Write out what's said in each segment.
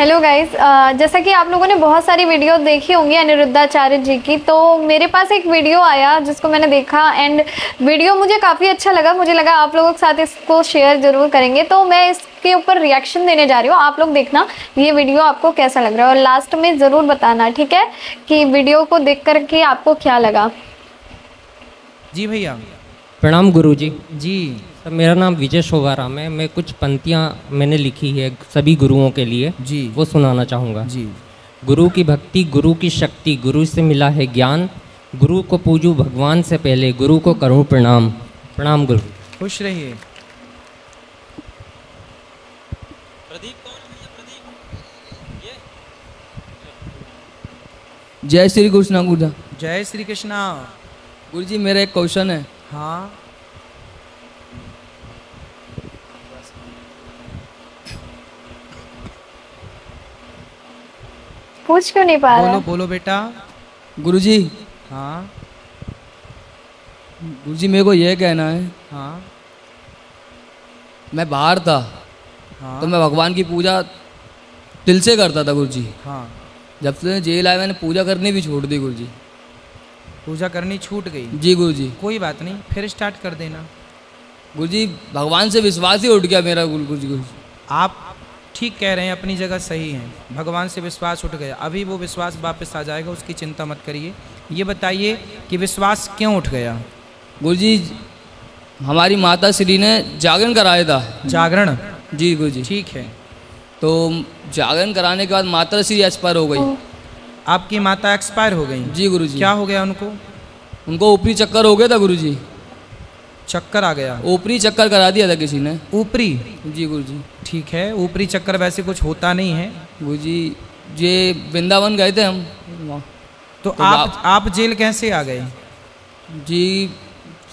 Hello guys जैसा कि आप लोगों ने बहुत सारी वीडियो देखी होंगी अनिरुद्धाचार्य जी की तो मेरे पास एक वीडियो आया जिसको मैंने देखा एंड वीडियो मुझे काफ़ी अच्छा लगा। मुझे लगा आप लोगों के साथ इसको शेयर ज़रूर करेंगे। तो मैं इसके ऊपर रिएक्शन देने जा रही हूँ। आप लोग देखना ये वीडियो आपको कैसा लग रहा है और लास्ट में ज़रूर बताना ठीक है? कि वीडियो को देख करके आपको क्या लगा। जी भैया। प्रणाम गुरु जी जी। सर मेरा नाम विजय शोभाराम है। मैं कुछ पंक्तियाँ मैंने लिखी है सभी गुरुओं के लिए। जी। वो सुनाना चाहूँगा। जी। गुरु की भक्ति गुरु की शक्ति गुरु से मिला है ज्ञान। गुरु को पूजू भगवान से पहले गुरु को करूँ प्रणाम। प्रणाम गुरु। खुश रहिए। जय श्री कृष्णा गुरुजा। जय श्री कृष्णा। गुरु जी मेरा एक क्वेश्चन है। हाँ। पूछ क्यों नहीं पा रहा? बोलो बोलो बेटा। गुरु जी हाँ। गुरु जी मेरे को ये कहना है। हाँ। मैं बाहर था हाँ। तो मैं भगवान की पूजा दिल से करता था गुरु जी हाँ। जब से जेल आया मैंने पूजा करनी भी छोड़ दी गुरु जी पूजा करनी छूट गई। जी गुरु जी कोई बात नहीं फिर स्टार्ट कर देना। गुरु जी भगवान से विश्वास ही उठ गया मेरा गुरु गुरु जी गुरु जी आप ठीक कह रहे हैं अपनी जगह सही हैं। भगवान से विश्वास उठ गया। अभी वो विश्वास वापस आ जाएगा उसकी चिंता मत करिए। ये बताइए कि विश्वास क्यों उठ गया? गुरु जी हमारी माता श्री ने जागरण कराया था। जागरण? जी गुरु जी ठीक है। तो जागरण कराने के बाद माता श्री एक्सपायर हो गई। आपकी माता एक्सपायर हो गई? जी गुरु जी क्या हो गया उनको? उनको ऊपरी चक्कर हो गया था गुरु जी चक्कर आ गया। ऊपरी चक्कर करा दिया था किसी ने। ऊपरी? जी गुरु जी ठीक है ऊपरी चक्कर वैसे कुछ होता नहीं है। गुरु जी ये वृंदावन गए थे हम। तो, तो आप आप- आप जेल कैसे आ गए? जी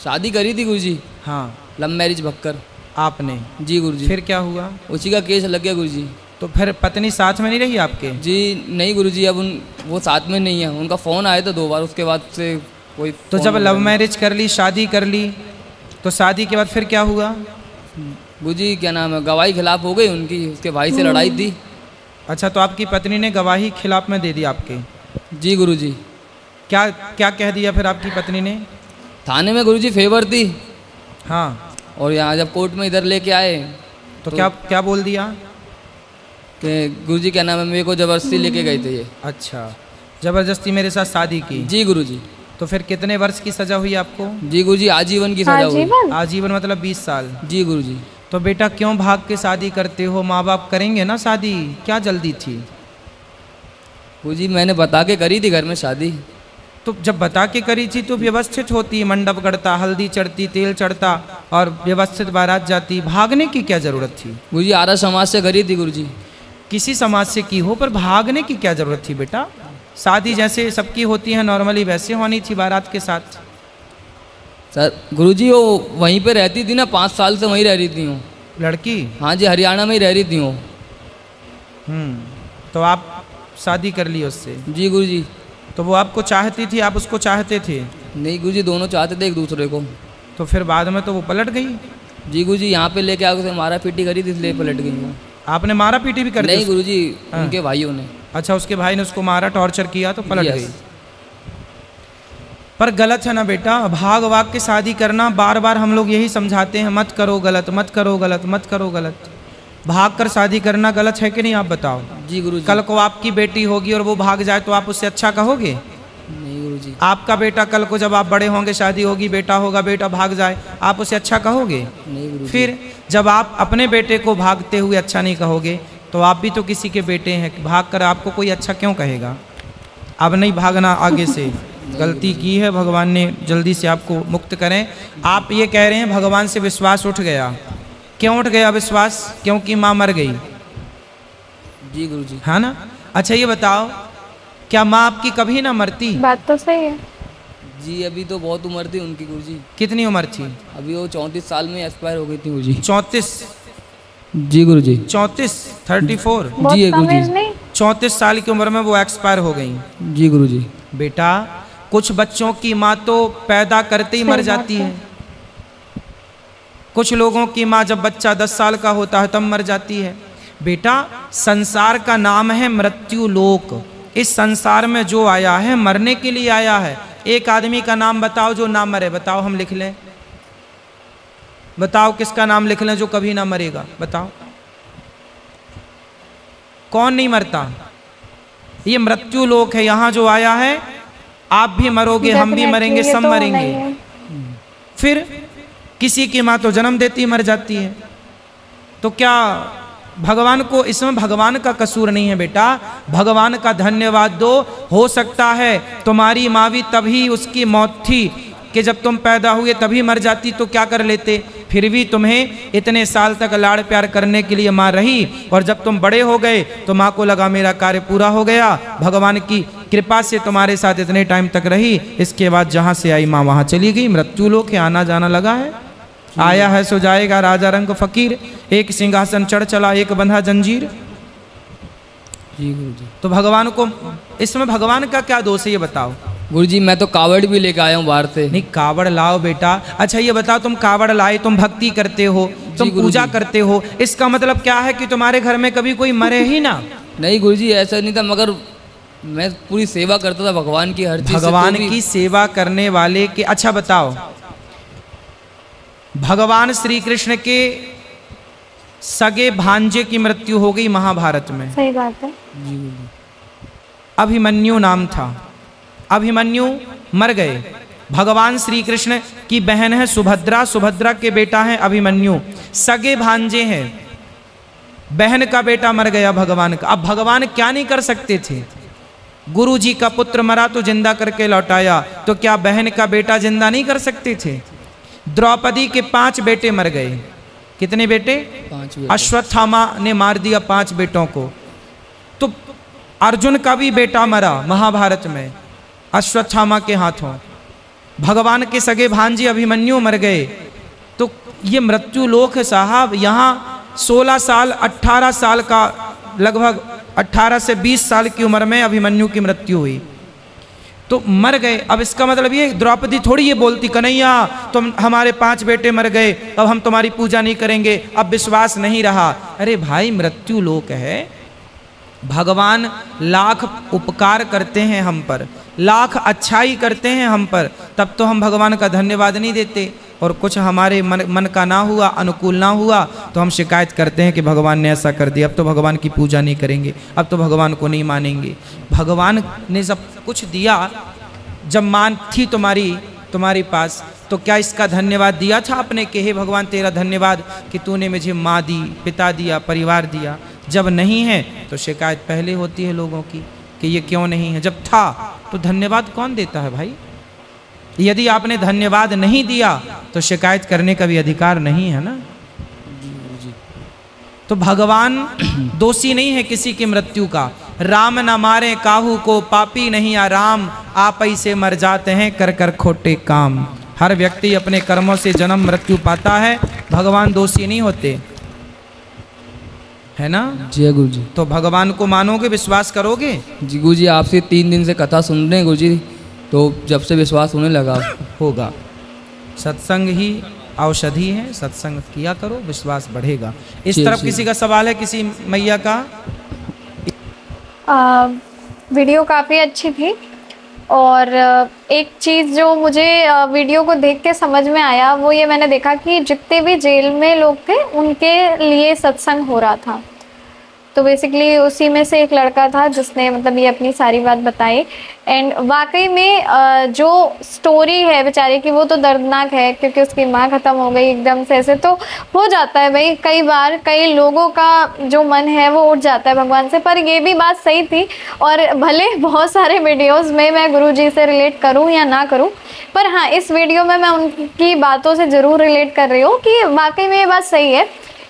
शादी करी थी गुरु जी हाँ। लव मैरिज भक्कर। आपने? जी गुरु जी फिर क्या हुआ? उसी का केस लग गया गुरु जी तो फिर पत्नी साथ में नहीं रही आपके? जी नहीं गुरु जी अब उन वो साथ में नहीं है। उनका फ़ोन आया था दो बार उसके बाद से कोई तो जब लव मैरिज कर ली शादी कर ली तो शादी के बाद फिर क्या हुआ? नहीं। गुरु जी क्या नाम है गवाही खिलाफ हो गई उनकी उसके भाई से लड़ाई थी अच्छा तो आपकी पत्नी ने गवाही खिलाफ में दे दी आपके? जी गुरु जी क्या क्या कह दिया फिर आपकी पत्नी ने? थाने में गुरु जी फेवर दी। हाँ। और यहाँ जब कोर्ट में इधर लेके आए तो क्या क्या बोल दिया? कि गुरु जी क्या नाम है मेरे को ज़बरदस्ती लेके गए थे ये। अच्छा ज़बरदस्ती मेरे साथ शादी की? जी गुरु जी तो फिर कितने वर्ष की सजा हुई आपको? जी गुरु जी आजीवन की सजा हुई। आजीवन? आजीवन मतलब 20 साल। जी गुरु जी तो बेटा क्यों भाग के शादी करते हो? माँ बाप करेंगे ना शादी? क्या जल्दी थी? गुरु जी मैंने बता के करी थी घर में शादी। तो जब बता के करी थी तो व्यवस्थित होती मंडप गढ़ता हल्दी चढ़ती तेल चढ़ता और व्यवस्थित बारात जाती। भागने की क्या ज़रूरत थी? गुरु जी आरा समाज से करी थी गुरु जी किसी समाज से की हो पर भागने की क्या ज़रूरत थी बेटा? शादी जैसे सबकी होती है नॉर्मली वैसे होनी थी बारात के साथ। सर गुरु जी वो वहीं पे रहती थी ना पाँच साल से वहीं रह रही थी वो। लड़की? हाँ जी हरियाणा में ही रह रही थी वो। हम्म तो आप शादी कर ली उससे? जी गुरु जी तो वो आपको चाहती थी आप उसको चाहते थे? नहीं गुरु जी दोनों चाहते थे एक दूसरे को। तो फिर बाद में तो वो पलट गई? जी गुरु जी यहाँ पे लेके आके उसे मारा पीटी करी थी इसलिए पलट गई वो। आपने मारा पीटी भी कर दी नहीं गुरु जी हाँ। उनके भाइयों ने। अच्छा उसके भाई ने उसको मारा टॉर्चर किया तो पलट गई। पर गलत है ना बेटा भाग वाग के शादी करना बार बार हम लोग यही समझाते हैं मत करो गलत मत करो गलत मत करो गलत। भाग कर शादी करना गलत है कि नहीं आप बताओ? जी गुरु जी कल को आपकी बेटी होगी और वो भाग जाए तो आप उससे अच्छा कहोगे? नहीं गुरु जी आपका बेटा कल को जब आप बड़े होंगे शादी होगी बेटा होगा बेटा भाग जाए आप उसे अच्छा कहोगे? नहीं गुरु जी फिर जब आप अपने बेटे को भागते हुए अच्छा नहीं कहोगे तो आप भी तो किसी के बेटे हैं भाग कर आपको कोई अच्छा क्यों कहेगा? अब नहीं भागना आगे से। गलती की है भगवान ने जल्दी से आपको मुक्त करें। आप ये कह रहे हैं भगवान से विश्वास उठ गया। क्यों उठ गया विश्वास? क्योंकि माँ मर गई। जी गुरु जी है ना? अच्छा ये बताओ क्या माँ आपकी कभी ना मरती? बात तो सही है। जी अभी तो बहुत उम्र थी उनकी गुरु जी कितनी उम्र थी? अभी वो चौंतीस साल में एक्सपायर हो गई थी गुरु जी चौंतीस? जी गुरु जी चौंतीस थर्टी फोर जी, गुरु जी। चौंतीस साल की उम्र में वो एक्सपायर हो गई। जी गुरु जी बेटा कुछ बच्चों की माँ तो पैदा करते ही मर जाती है। है। कुछ लोगों की माँ जब बच्चा दस साल का होता है तब मर जाती है। बेटा संसार का नाम है मृत्यु लोक। इस संसार में जो आया है मरने के लिए आया है। एक आदमी का नाम बताओ जो ना मरे बताओ हम लिख लें। बताओ किसका नाम लिख लें जो कभी ना मरेगा? बताओ। कौन नहीं मरता? ये मृत्यु लोक है यहाँ जो आया है आप भी मरोगे हम भी मरेंगे सब तो मरेंगे। फिर किसी की माँ तो जन्म देती मर जाती है। तो क्या भगवान को इसमें भगवान का कसूर नहीं है बेटा? भगवान का धन्यवाद दो हो सकता है तुम्हारी माँ भी तभी उसकी मौत थी कि जब तुम पैदा हुए तभी मर जाती तो क्या कर लेते? फिर भी तुम्हें इतने साल तक लाड़ प्यार करने के लिए माँ रही और जब तुम बड़े हो गए तो माँ को लगा मेरा कार्य पूरा हो गया। भगवान की कृपा से तुम्हारे साथ इतने टाइम तक रही। इसके बाद जहाँ से आई माँ वहाँ चली गई। मृत्यु लोग आना जाना लगा है। आया है सो जाएगा राजा रंग फकीर। एक सिंहासन चढ़ चला एक बंधा जंजीर। जी गुरु जी तो भगवान को इसमें भगवान का क्या दोष है ये बताओ। गुरु जी मैं तो कावड़ भी लेके आया हूँ बाहर से। नहीं कावड़ लाओ बेटा। अच्छा ये बताओ तुम कावड़ लाए तुम भक्ति करते हो तुम पूजा करते हो इसका मतलब क्या है कि तुम्हारे घर में कभी कोई मरे ही ना? नहीं गुरु जी ऐसा नहीं था मगर मैं पूरी सेवा करता था भगवान की हर चीज़ से, तो भगवान भी- की सेवा करने वाले के अच्छा बताओ। भगवान श्री कृष्ण के सगे भांजे की मृत्यु हो गई महाभारत में। सही बात है। अभिमन्यु नाम था। अभिमन्यु मर गए। भगवान श्री कृष्ण की बहन है सुभद्रा सुभद्रा के बेटा है अभिमन्यु। सगे भांजे हैं। बहन का बेटा मर गया भगवान का। अब भगवान क्या नहीं कर सकते थे? गुरु जी का पुत्र मरा तो ज़िंदा करके लौटाया। तो क्या बहन का बेटा ज़िंदा नहीं कर सकते थे? द्रौपदी के पाँच बेटे मर गए। कितने बेटे। अश्वत्थामा ने मार दिया पाँच बेटों को। तो अर्जुन का भी बेटा मरा महाभारत में। अश्वत्थामा के हाथों। भगवान के सगे भांजी अभिमन्यु मर गए। तो ये मृत्यु लोक साहब। यहाँ 16 साल 18 साल का, लगभग 18 से 20 साल की उम्र में अभिमन्यु की मृत्यु हुई। तो मर गए। अब इसका मतलब ये, द्रौपदी थोड़ी ये बोलती, कन्हैया, तुम, हमारे पाँच बेटे मर गए। अब हम तुम्हारी पूजा नहीं करेंगे। अब विश्वास नहीं रहा। अरे भाई, मृत्यु लोक है। भगवान लाख उपकार करते हैं हम पर। लाख अच्छाई करते हैं हम पर, तब तो हम भगवान का धन्यवाद नहीं देते। और कुछ हमारे मन मन का ना हुआ, अनुकूल ना हुआ तो हम शिकायत करते हैं कि भगवान ने ऐसा कर दिया। अब तो भगवान की पूजा नहीं करेंगे, अब तो भगवान को नहीं मानेंगे। भगवान ने सब कुछ दिया, जब मान थी तुम्हारी, तुम्हारे पास तो क्या इसका धन्यवाद दिया था आपने कि हे भगवान, तेरा धन्यवाद कि तूने मुझे माँ दी, पिता दिया, परिवार दिया? जब नहीं है तो शिकायत पहले होती है लोगों की। कि ये क्यों नहीं है? जब था तो धन्यवाद कौन देता है भाई? यदि आपने धन्यवाद नहीं दिया तो शिकायत करने का भी अधिकार नहीं है ना? तो भगवान दोषी नहीं है किसी की मृत्यु का। राम न मारे, काहू को पापी नहीं। आ राम आप ही से मर जाते हैं, कर कर खोटे काम। हर व्यक्ति अपने कर्मों से जन्म मृत्यु पाता है। भगवान दोषी नहीं होते। है ना? जी गुरु जी तो भगवान को मानोगे विश्वास करोगे? जी गुरु जी आपसे तीन दिन से कथा सुन रहे हैं गुरु जी तो जब से विश्वास होने लगा। होगा। सत्संग ही औषधि है सत्संग किया करो विश्वास बढ़ेगा। इस जी, तरफ़ जी। किसी का सवाल है किसी मैया का? आ, वीडियो काफ़ी अच्छी थी। और एक चीज़ जो मुझे वीडियो को देख के समझ में आया, वो ये मैंने देखा कि जितने भी जेल में लोग थे, उनके लिए सत्संग हो रहा था। तो बेसिकली उसी में से एक लड़का था जिसने मतलब ये अपनी सारी बात बताई। एंड वाकई में जो स्टोरी है बेचारे की वो तो दर्दनाक है क्योंकि उसकी माँ ख़त्म हो गई एकदम से ऐसे तो हो जाता है भाई। कई बार कई लोगों का जो मन है वो उठ जाता है भगवान से, पर ये भी बात सही थी। और भले बहुत सारे वीडियोस में मैं गुरु जी से रिलेट करूँ या ना करूँ, पर हाँ इस वीडियो में मैं उनकी बातों से ज़रूर रिलेट कर रही हूँ कि वाकई में ये बात सही है।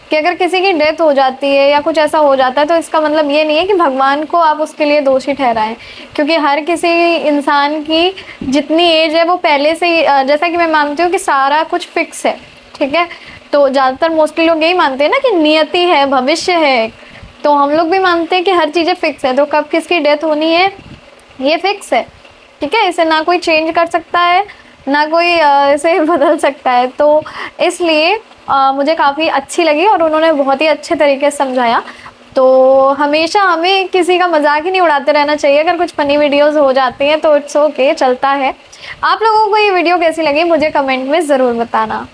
कि अगर किसी की डेथ हो जाती है या कुछ ऐसा हो जाता है तो इसका मतलब ये नहीं है कि भगवान को आप उसके लिए दोषी ठहराएँ। क्योंकि हर किसी इंसान की जितनी एज है, वो पहले से ही जैसा कि मैं मानती हूँ कि सारा कुछ फिक्स है, ठीक है? तो ज़्यादातर मोस्टली लोग यही मानते हैं ना कि नियति है, भविष्य है। तो हम लोग भी मानते हैं कि हर चीज़ें फिक्स है। तो कब किसकी डेथ होनी है, ये फिक्स है, ठीक है? इसे ना कोई चेंज कर सकता है, ना कोई इसे बदल सकता है। तो इसलिए अ, मुझे काफ़ी अच्छी लगी और उन्होंने बहुत ही अच्छे तरीके से समझाया। तो हमेशा हमें किसी का मज़ाक ही नहीं उड़ाते रहना चाहिए। अगर कुछ फनी वीडियोस हो जाती हैं तो इट्स ओके okay, चलता है। आप लोगों को ये वीडियो कैसी लगी मुझे कमेंट में ज़रूर बताना।